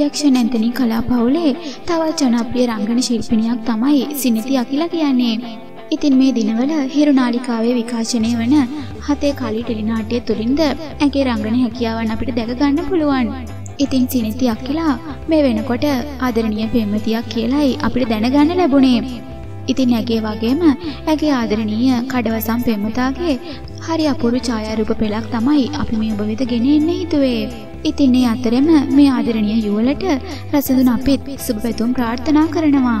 ජැක්ෂන් Anthony කලාපවුලේ තවත් ජනප්‍රිය රංගන ශිල්පිනියක් තමයි සිනිති අකිලා කියන්නේ. ඉතින් මේ දිනවල හිරුනාලිකාවේ විකාශනය වන හතේ කලි ටෙලිනාට්‍යය තුළින්ද ඇගේ රංගන හැකියාවන් අපිට දැක ගන්න පුළුවන්. ඉතින් සිනිති අක්කිලා මේ වෙනකොට ආදරණීය පෙම්වතියක් කියලායි අපිට දැනගන්න ලැබුණේ. ඉතින් ඇගේ වගේම ඇගේ ආදරණීය කඩවසම් පෙම්මතාගේ හරි අපුරු ඡායාරූප පෙළක් තමයි අපි මේ ඔබ වෙත ගෙන එන්න හිතුවේ. ඉතින් ඒ අතරෙම මේ ආදරණීය යුවලට රසදුන අපිත් සුබ පැතුම් ප්‍රාර්ථනා කරනවා.